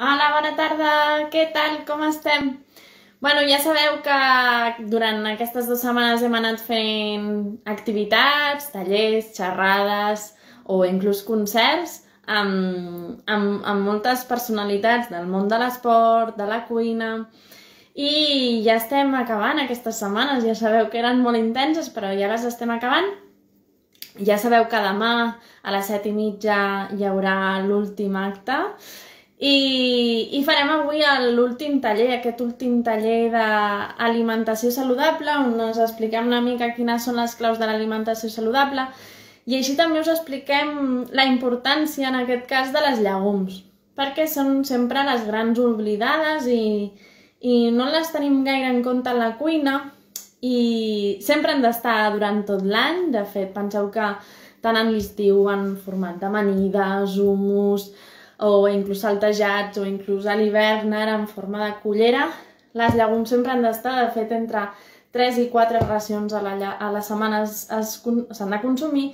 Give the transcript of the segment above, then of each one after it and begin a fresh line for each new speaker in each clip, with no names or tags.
Hola, bona tarda, què tal, com estem? Bueno, ja sabeu que durant aquestes dues setmanes hem anat fent activitats, tallers, xerrades o inclús concerts amb, amb, amb moltes personalitats del món de l'esport, de la cuina, i ja estem acabant aquestes setmanes, ja sabeu que eren molt intenses, però ja les estem acabant. Ja sabeu que demà a les set i mitja hi haurà l'últim acte i, i farem avui l'últim taller, aquest últim taller d'alimentació saludable, on us expliquem una mica quines són les claus de l'alimentació saludable i així també us expliquem la importància, en aquest cas, de les llegums, perquè són sempre les grans oblidades i, i no les tenim gaire en compte a la cuina i sempre han d'estar durant tot l'any. De fet, penseu que tant en l'estiu en format d'amanides, humus, o inclús saltejats, o inclús a l'hivern ara en forma de cullera. Les llegums sempre han d'estar, de fet, entre 3 i 4 racions a la, a la setmana s'han de consumir.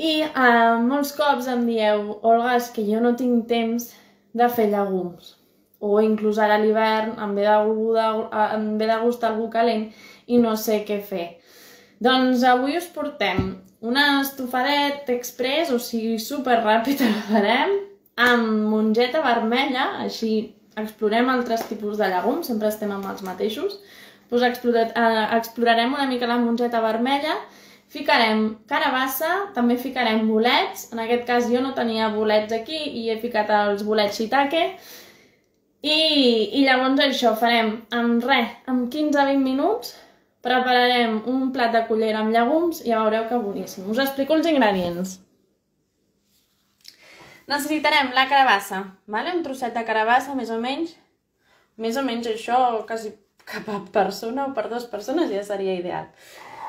I eh, molts cops em dieu, Olga, és que jo no tinc temps de fer llegums. O inclús ara a l'hivern em, ve de, em ve de gust algú calent i no sé què fer. Doncs avui us portem una estofadet express, o sigui, super ràpid farem, amb mongeta vermella, així explorem altres tipus de llegums, sempre estem amb els mateixos. Doncs explorarem una mica la mongeta vermella, ficarem carabassa, també ficarem bolets, en aquest cas jo no tenia bolets aquí i he ficat els bolets shiitake, i, i llavors això farem amb res, amb 15-20 minuts, prepararem un plat de cullera amb llegums i ja veureu que boníssim. Us explico els ingredients. Necessitarem la carabassa, vale? un trosset de carabassa, més o menys. Més o menys això, quasi cap a persona o per dues persones ja seria ideal.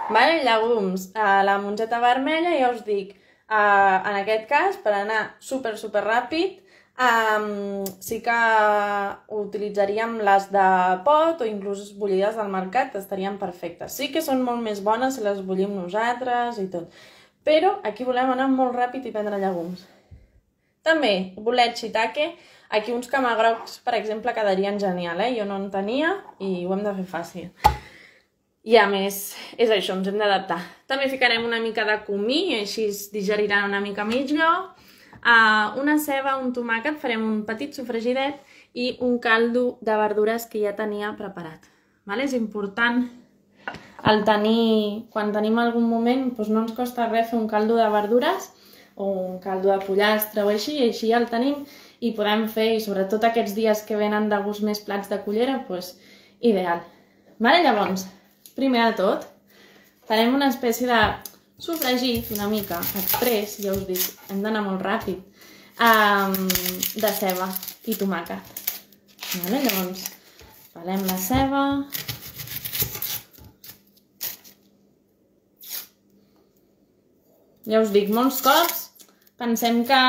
Vale? Llegums, eh, la mongeta vermella, ja us dic, eh, en aquest cas, per anar super, super ràpid, Um, sí que utilitzaríem les de pot o inclús bullides del mercat, estarien perfectes. Sí que són molt més bones si les bullim nosaltres i tot. Però aquí volem anar molt ràpid i prendre llegums. També, bolet shiitake. Aquí uns camagrocs, per exemple, quedarien genial, eh? Jo no en tenia i ho hem de fer fàcil. I a més, és això, ens hem d'adaptar. També ficarem una mica de comí, així es digeriran una mica millor. Uh, una ceba, un tomàquet, farem un petit sofregidet i un caldo de verdures que ja tenia preparat. Vale? És important el tenir, quan tenim algun moment, doncs no ens costa res fer un caldo de verdures o un caldo de pollastre o així, i així ja el tenim i podem fer, i sobretot aquests dies que venen de gust més plats de cullera, doncs ideal. Vale? Llavors, primer de tot, farem una espècie de sofregit una mica, express, ja us dic, hem d'anar molt ràpid, um, de ceba i tomàquet. Vale? Llavors, pelem la ceba, ja us dic, molts cops pensem que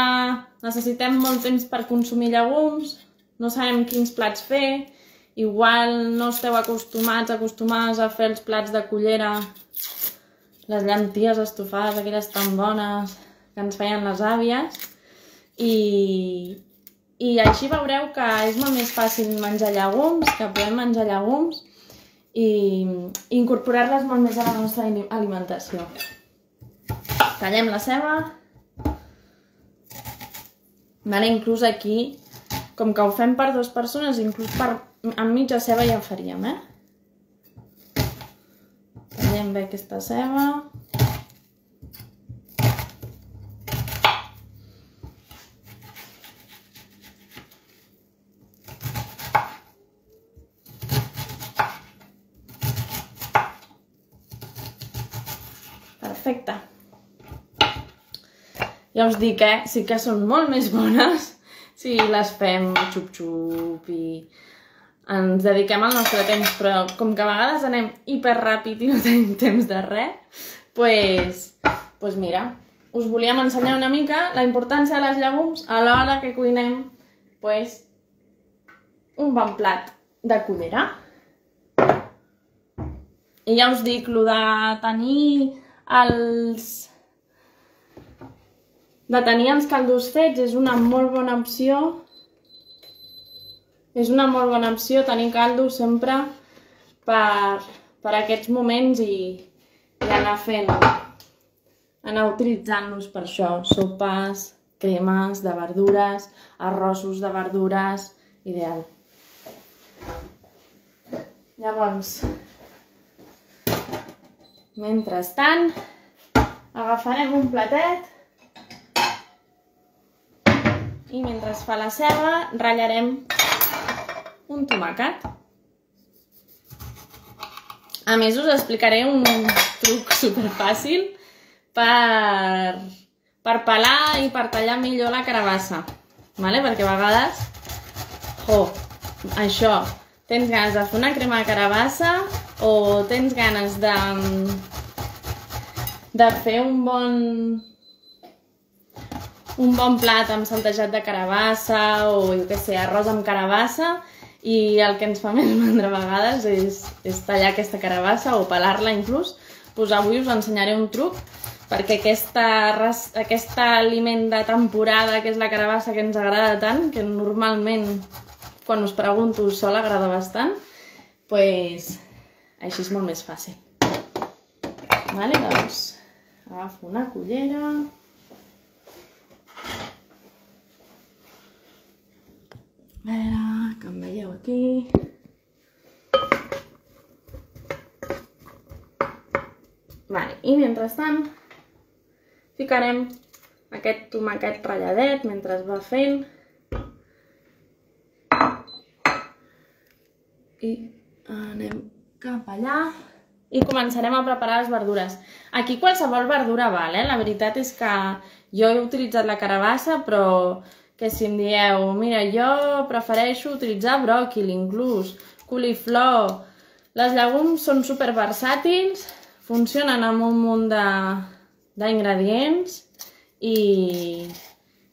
necessitem molt temps per consumir llegums, no sabem quins plats fer, igual no esteu acostumats, acostumades a fer els plats de cullera, les llenties estofades, aquelles tan bones que ens feien les àvies, i, i així veureu que és molt més fàcil menjar llegums, que podem menjar llegums i incorporar-les molt més a la nostra alimentació. Tallem la ceba. Vale, inclús aquí, com que ho fem per dues persones, inclús per, amb mitja ceba ja ho faríem, eh? Tallem bé aquesta ceba. Perfecte. Ja us dic, eh? Sí que són molt més bones si les fem xup-xup i ens dediquem al nostre temps, però com que a vegades anem hiperràpid i no tenim temps de res, pues, pues mira, us volíem ensenyar una mica la importància de les llegums a l'hora que cuinem pues, un bon plat de cullera. I ja us dic, el de tenir els de tenir els caldos fets és una molt bona opció. És una molt bona opció tenir caldo sempre per, per aquests moments i, i anar fent, anar utilitzant-los per això, sopes, cremes de verdures, arrossos de verdures, ideal. Llavors, mentrestant, agafarem un platet i mentre es fa la ceba ratllarem un tomàquet. A més, us explicaré un truc super fàcil per, per pelar i per tallar millor la carabassa. Vale? Perquè a vegades, oh, això, tens ganes de fer una crema de carabassa o tens ganes de, de fer un bon un bon plat amb saltejat de carabassa o, jo què sé, arròs amb carabassa i el que ens fa més mandra a vegades és, és tallar aquesta carabassa o pelar-la inclús. Pues avui us ensenyaré un truc perquè aquesta, aquest aliment de temporada que és la carabassa que ens agrada tant, que normalment quan us pregunto us sol agrada bastant, pues, així és molt més fàcil. Vale, doncs agafo una cullera... Que em veieu aquí. Vale, i mentrestant ficarem aquest tomàquet ratlladet mentre es va fent. I anem cap allà i començarem a preparar les verdures. Aquí qualsevol verdura val, eh? La veritat és que jo he utilitzat la carabassa, però que si em dieu, mira, jo prefereixo utilitzar bròquil, inclús, coliflor... Les llegums són super versàtils, funcionen amb un munt d'ingredients i,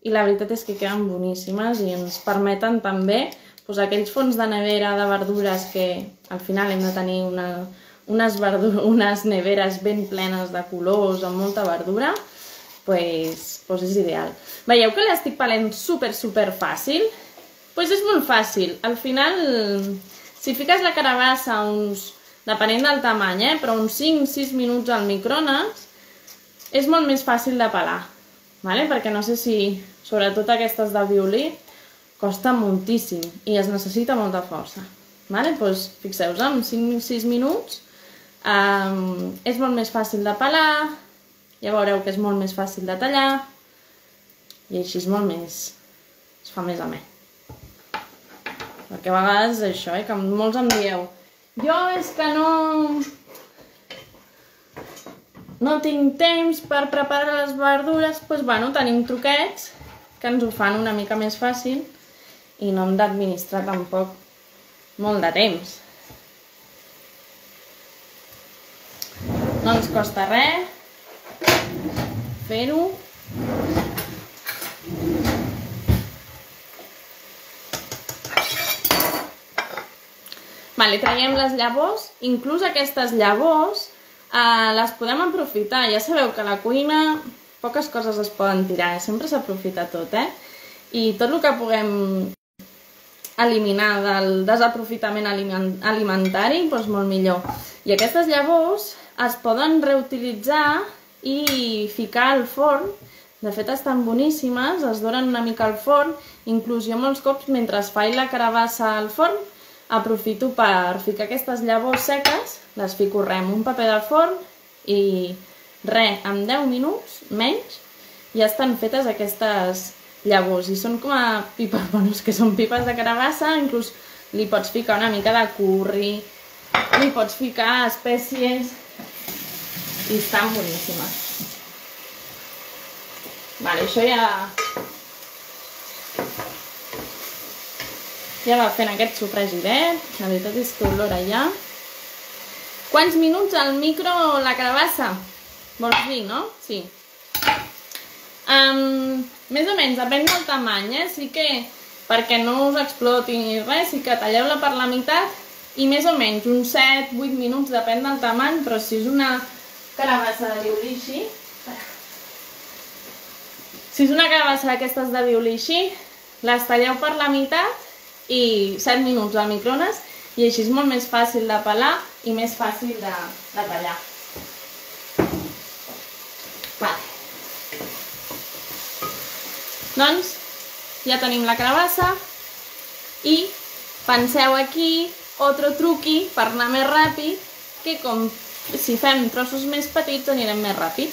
i la veritat és que queden boníssimes i ens permeten també doncs, aquells fons de nevera de verdures que al final hem de tenir una, unes, unes neveres ben plenes de colors, amb molta verdura, pues, pues és ideal. Veieu que l'estic pelent super, super fàcil? Pues és molt fàcil. Al final, si fiques la carabassa uns, depenent del tamany, eh, però uns 5-6 minuts al microones, és molt més fàcil de pelar. Vale? Perquè no sé si, sobretot aquestes de violí, costa moltíssim i es necessita molta força. Vale? Pues, Fixeu-vos, en 5-6 minuts um, és molt més fàcil de pelar, ja veureu que és molt més fàcil de tallar i és molt més... es fa més amè. Perquè a vegades això, eh, que molts em dieu jo és que no... no tinc temps per preparar les verdures, doncs bueno, tenim truquets que ens ho fan una mica més fàcil i no hem d'administrar tampoc molt de temps. No ens costa res fer-ho. Vale, traiem les llavors, inclús aquestes llavors eh, les podem aprofitar. Ja sabeu que a la cuina poques coses es poden tirar, sempre s'aprofita tot, eh? I tot el que puguem eliminar del desaprofitament alimentari, doncs molt millor. I aquestes llavors es poden reutilitzar i ficar al forn. De fet, estan boníssimes, es donen una mica al forn. Inclús jo molts cops, mentre faig la carabassa al forn, aprofito per ficar aquestes llavors seques, les fico res en un paper de forn i res, en 10 minuts, menys, ja estan fetes aquestes llavors. I són com a pipes, bueno, que són pipes de carabassa, inclús li pots ficar una mica de curri, li pots ficar espècies i estan boníssimes. Vale, això ja... Ja va fent aquest sofregidet, la veritat és que olora ja. Quants minuts al micro la carabassa? Vols dir, no? Sí. Um, més o menys, depèn del tamany, eh? Sí que, perquè no us exploti ni res, sí que talleu-la per la meitat i més o menys uns 7-8 minuts, depèn del tamany, però si és una carabassa de violí així. Si és una carabassa d'aquestes de violí així, les talleu per la meitat i 7 minuts al microones i així és molt més fàcil de pelar i més fàcil de, de tallar. Doncs ja tenim la carabassa i penseu aquí otro truqui per anar més ràpid que com si fem trossos més petits anirem més ràpid.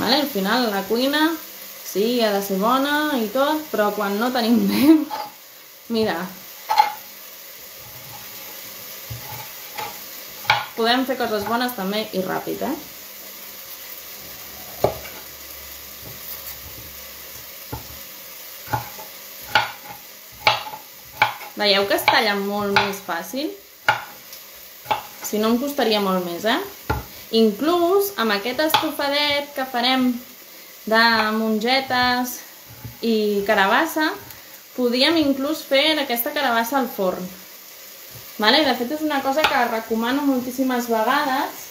Vale? Al final la cuina sí, ha de ser bona i tot, però quan no tenim temps, mira, podem fer coses bones també i ràpid, eh? Veieu que es talla molt més fàcil? Si no em costaria molt més, eh? Inclús amb aquest estofadet que farem de mongetes i carabassa, podríem inclús fer aquesta carabassa al forn. Vale? De fet, és una cosa que recomano moltíssimes vegades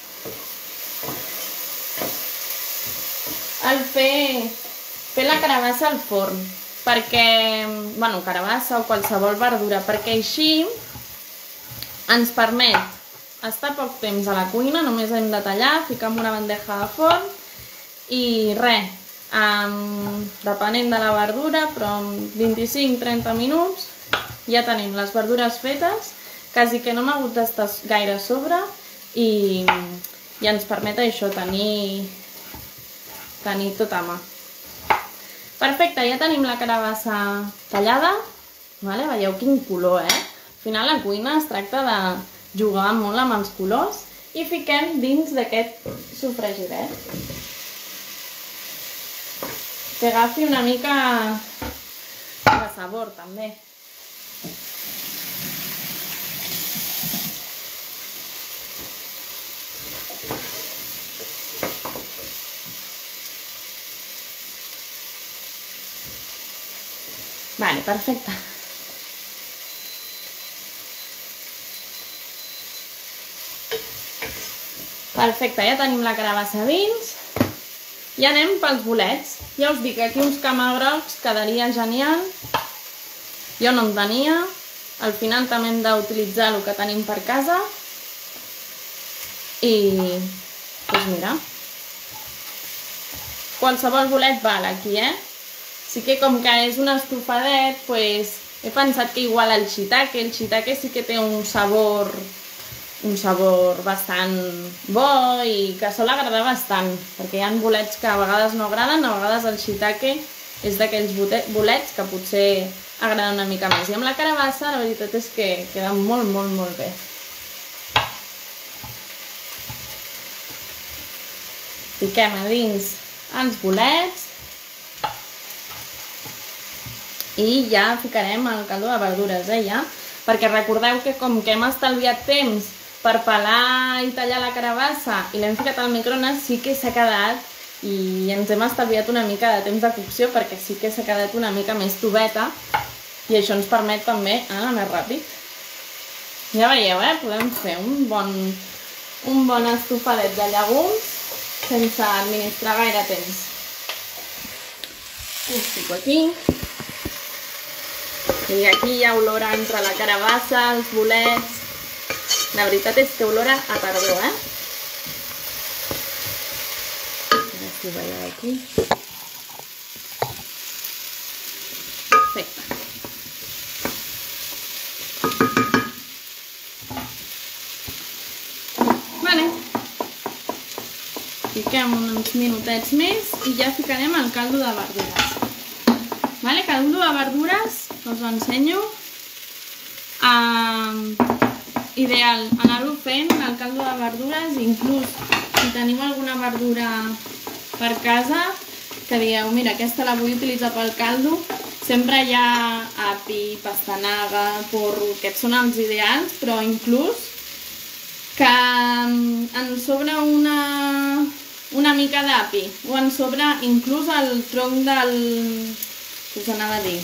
el fer, fer la carabassa al forn perquè, bueno, carabassa o qualsevol verdura, perquè així ens permet estar poc temps a la cuina, només hem de tallar, ficar en una bandeja de forn i res, um, depenent de la verdura, però en 25-30 minuts ja tenim les verdures fetes quasi que no m'ha hagut d'estar gaire a sobre i, i ens permet això, tenir, tenir tot a mà. Perfecte, ja tenim la carabassa tallada, vale? veieu quin color, eh? Al final la cuina es tracta de jugar molt amb els colors i fiquem dins d'aquest sofregiret. Que agafi una mica de sabor també. Vale, perfecte. Perfecte, ja tenim la carabassa dins. I anem pels bolets. Ja us dic, aquí uns camagrocs quedaria genial. Jo no en tenia. Al final també hem d'utilitzar el que tenim per casa. I, doncs mira, qualsevol bolet val aquí, eh? Sí que com que és un estofadet, pues, he pensat que igual el shiitake, el shiitake sí que té un sabor un sabor bastant bo i que sol agradar bastant, perquè hi ha bolets que a vegades no agraden, a vegades el shiitake és d'aquells bolets que potser agraden una mica més. I amb la carabassa la veritat és que queda molt, molt, molt bé. Fiquem a dins els bolets i ja ficarem el caldo de verdures, eh, ja. Perquè recordeu que com que hem estalviat temps per pelar i tallar la carabassa i l'hem ficat al microones, sí que s'ha quedat i ens hem estalviat una mica de temps de cocció perquè sí que s'ha quedat una mica més tubeta i això ens permet també anar més ràpid. Ja veieu, eh? Podem fer un bon, un bon estofadet de llegums sense administrar gaire temps. Ho fico aquí. I aquí hi ha olor entre la carabassa, els bolets... La veritat és que olora a tardor, eh? A veure si veieu aquí. Perfecte. Vale. Fiquem uns minutets més i ja ficarem el caldo de verdures. Vale, caldo de verdures us ho ensenyo. Uh, ideal anar-ho fent, el caldo de verdures, inclús si teniu alguna verdura per casa, que dieu, mira, aquesta la vull utilitzar pel caldo, sempre hi ha api, pastanaga, porro, aquests són els ideals, però inclús que en sobra una, una mica d'api, o en sobra inclús el tronc del... us anava a dir?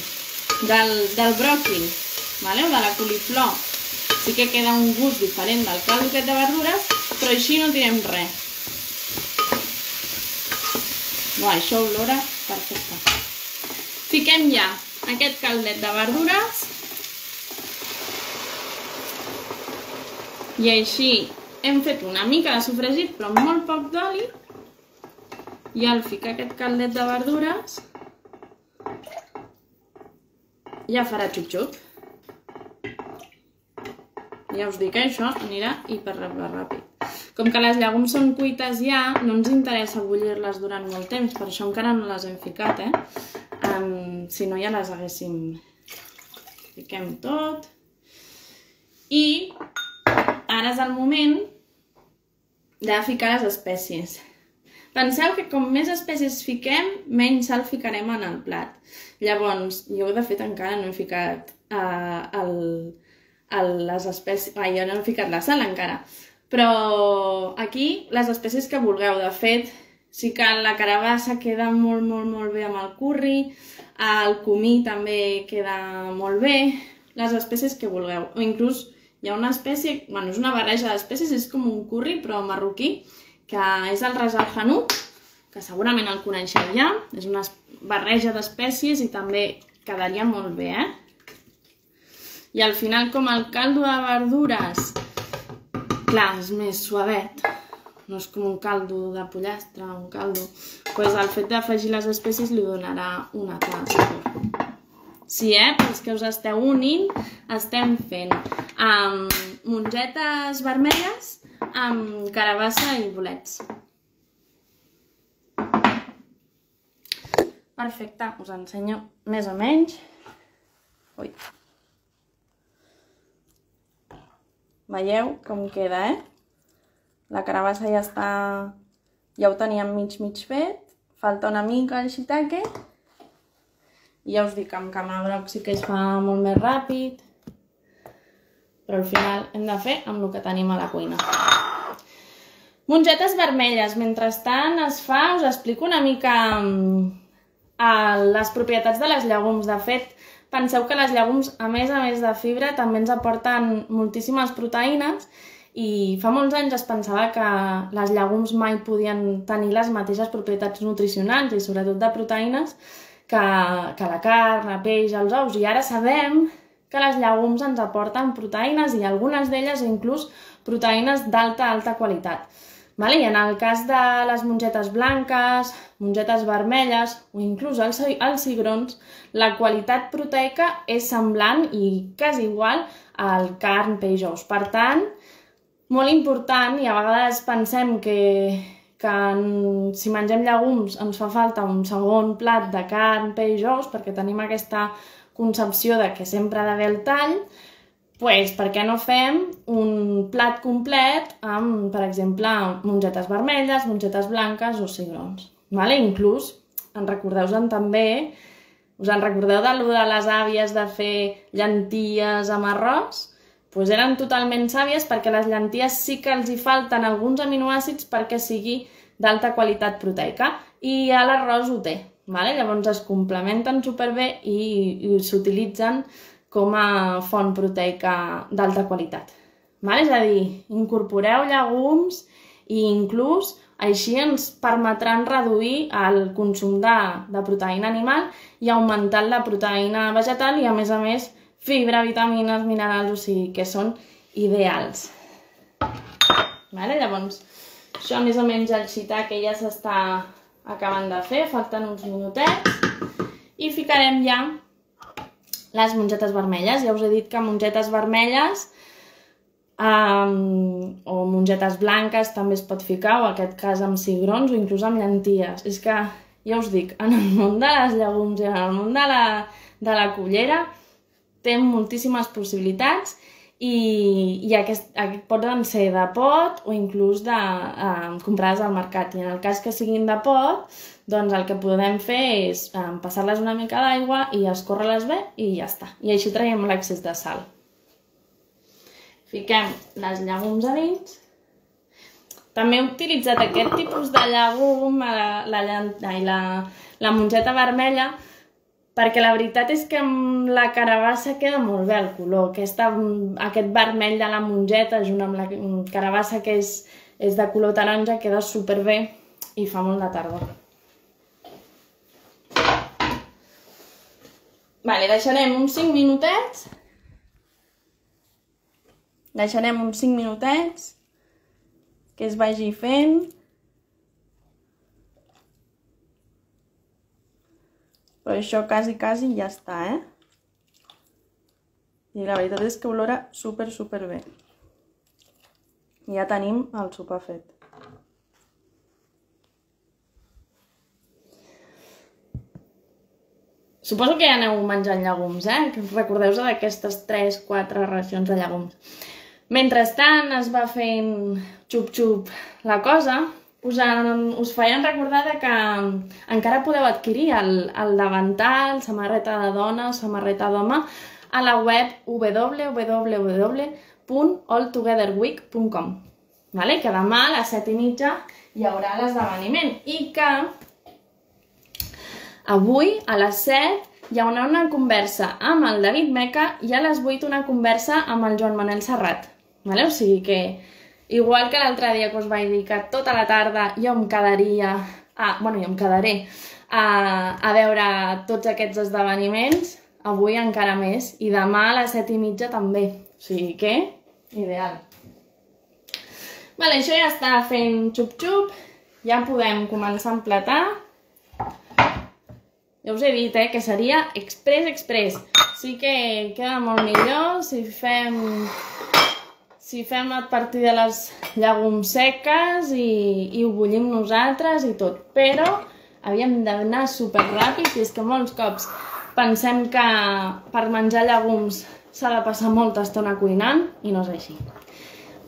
del, del bròquil, vale? o de la coliflor. Sí que queda un gust diferent del caldo aquest de verdures, però així no tirem res. No, això olora perfecte. Fiquem ja aquest caldet de verdures i així hem fet una mica de sofregit però amb molt poc d'oli i al ficar aquest caldet de verdures ja farà xup-xup. Ja us dic que això anirà hiper ràpid. Com que les llegums són cuites ja, no ens interessa bullir-les durant molt temps, per això encara no les hem ficat, eh? Um, si no ja les haguéssim... Fiquem tot. I ara és el moment de ficar les espècies. Penseu que com més espècies fiquem, menys sal ficarem en el plat. Llavors, jo de fet encara no he ficat uh, el, les espècies... Ai, jo no he ficat la sal encara. Però aquí, les espècies que vulgueu. De fet, sí que la carabassa queda molt, molt, molt bé amb el curri, el comí també queda molt bé, les espècies que vulgueu. O inclús hi ha una espècie, bueno, és una barreja d'espècies, és com un curri però marroquí, que és el rasal hanut, que segurament el coneixeu ja, és una barreja d'espècies i també quedaria molt bé, eh? I al final, com el caldo de verdures, clar, és més suavet, no és com un caldo de pollastre, un caldo... pues el fet d'afegir les espècies li donarà un altre sabor. Sí, eh? Pels que us esteu unint, estem fent amb mongetes vermelles amb carabassa i bolets. Perfecte, us ensenyo més o menys. Ui. Veieu com queda, eh? La carabassa ja està... Ja ho teníem mig mig fet. Falta una mica el shiitake. I ja us dic, amb cama groc sí que es fa molt més ràpid. Però al final hem de fer amb el que tenim a la cuina. Mongetes vermelles. Mentrestant es fa, us explico una mica mm, les propietats de les llegums. De fet, Penseu que les llegums, a més a més de fibra, també ens aporten moltíssimes proteïnes i fa molts anys es pensava que les llegums mai podien tenir les mateixes propietats nutricionals i sobretot de proteïnes que, que la carn, el peix, els ous. I ara sabem que les llegums ens aporten proteïnes i algunes d'elles inclús proteïnes d'alta, alta qualitat. Vale? I en el cas de les mongetes blanques, mongetes vermelles o inclús els, cigrons, la qualitat proteica és semblant i quasi igual al carn, peix, ous. Per tant, molt important, i a vegades pensem que, que si mengem llegums ens fa falta un segon plat de carn, peix, ous, perquè tenim aquesta concepció de que sempre ha d'haver el tall, pues, per què no fem un plat complet amb, per exemple, mongetes vermelles, mongetes blanques o cigrons. Vale? Inclús, en recordeu-vos també, us en recordeu de lo de les àvies de fer llenties amb arròs? Pues eren totalment sàvies perquè les llenties sí que els hi falten alguns aminoàcids perquè sigui d'alta qualitat proteica i l'arròs ho té. Vale? Llavors es complementen superbé i, i s'utilitzen com a font proteica d'alta qualitat. Val? És a dir, incorporeu llegums i inclús així ens permetran reduir el consum de, de proteïna animal i augmentar la proteïna vegetal i, a més a més, fibra, vitamines, minerals, o sigui que són ideals. Vale? Llavors, això més o menys el que ja s'està acabant de fer, falten uns minutets i ficarem ja les mongetes vermelles. Ja us he dit que mongetes vermelles um, o mongetes blanques també es pot ficar, o en aquest cas amb cigrons o inclús amb llenties. És que, ja us dic, en el món de les llegums i en el món de la, de la cullera té moltíssimes possibilitats i, i aquest, aquest poden ser de pot o inclús de, uh, comprades al mercat. I en el cas que siguin de pot, doncs el que podem fer és eh, passar-les una mica d'aigua i escórrer-les bé i ja està. I així traiem l'excés de sal. Fiquem les llegums a dins. També he utilitzat aquest tipus de llegum, la, la, la, la, la mongeta vermella, perquè la veritat és que amb la carabassa queda molt bé el color. Aquesta, aquest vermell de la mongeta junt amb la carabassa que és, és de color taronja queda superbé i fa molt de tardor. Vale, deixarem uns 5 minutets. Deixarem uns 5 minutets que es vagi fent. Però això quasi, quasi ja està, eh? I la veritat és que olora super, super bé. Ja tenim el sopar fet. Suposo que ja aneu menjant llegums, eh? Recordeu-vos d'aquestes 3-4 racions de llegums. Mentrestant es va fent xup-xup la cosa, us, en, us feien recordar que encara podeu adquirir el, el davantal, samarreta de dona, samarreta d'home, a la web www.alltogetherweek.com vale? que demà a les 7 i mitja hi haurà l'esdeveniment i que avui a les 7 hi haurà una conversa amb el David Meca i a les 8 una conversa amb el Joan Manel Serrat. Vale? O sigui que, igual que l'altre dia que us vaig dir que tota la tarda jo em quedaria, ah, bueno, jo em quedaré a, a veure tots aquests esdeveniments, avui encara més, i demà a les set i mitja també. O sigui que, ideal. Vale, això ja està fent xup-xup, ja podem començar a emplatar. Ja us he dit, eh, que seria express, express. Sí que queda molt millor si fem si fem a partir de les llegums seques i, i ho bullim nosaltres i tot, però havíem d'anar super ràpid i és que molts cops pensem que per menjar llegums s'ha de passar molta estona cuinant i no és així.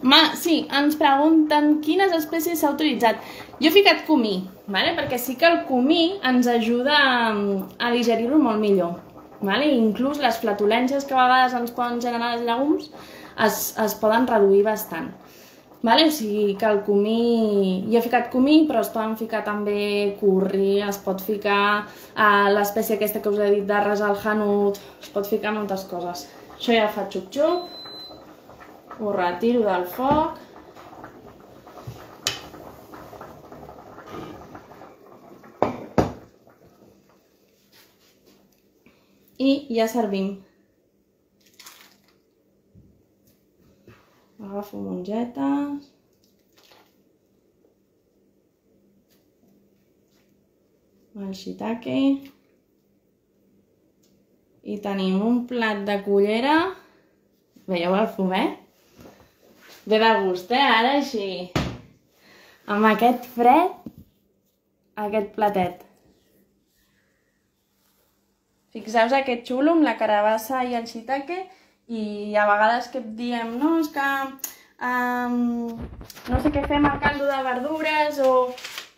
Ma, sí, ens pregunten quines espècies s'ha utilitzat. Jo he ficat comí, vale? perquè sí que el comí ens ajuda a digerir-lo molt millor. Vale? Inclús les flatulències que a vegades ens poden generar els llegums es, es poden reduir bastant. Vale? O sigui que el comí... Jo he ficat comí, però es poden ficar també curri, es pot ficar uh, l'espècie aquesta que us he dit d'arres al hanut, es pot ficar moltes coses. Això ja fa xup-xup, ho retiro del foc. I ja servim. Agafo mongetes. El shiitake. I tenim un plat de cullera. Veieu el fumet? Ve de gust, eh? Ara així. Amb aquest fred, aquest platet. Fixeu-vos aquest xulo amb la carabassa i el shiitake i a vegades que diem, no, és que um, no sé què fem al caldo de verdures o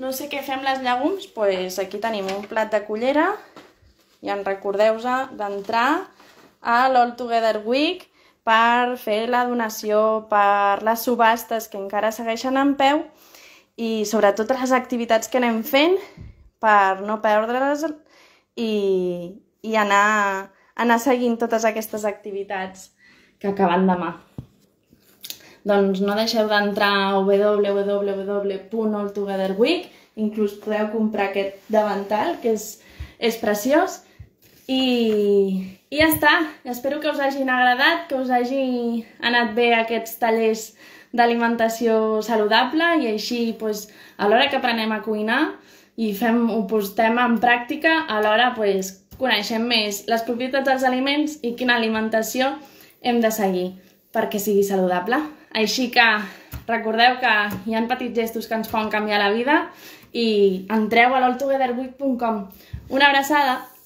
no sé què fem les llegums, doncs pues aquí tenim un plat de cullera i en recordeu-vos d'entrar a l'All Together Week per fer la donació per les subhastes que encara segueixen en peu i sobretot les activitats que anem fent per no perdre-les i, i anar anar seguint totes aquestes activitats que acaben demà. Doncs no deixeu d'entrar a www.alltogetherweek, inclús podeu comprar aquest davantal, que és, és preciós, i, i ja està. Espero que us hagin agradat, que us hagi anat bé aquests tallers d'alimentació saludable i així doncs, a l'hora que aprenem a cuinar i fem, ho postem en pràctica, alhora doncs, coneixem més les propietats dels aliments i quina alimentació hem de seguir perquè sigui saludable. Així que recordeu que hi ha petits gestos que ens poden canviar la vida i entreu a l'alltogetherweek.com. Una abraçada!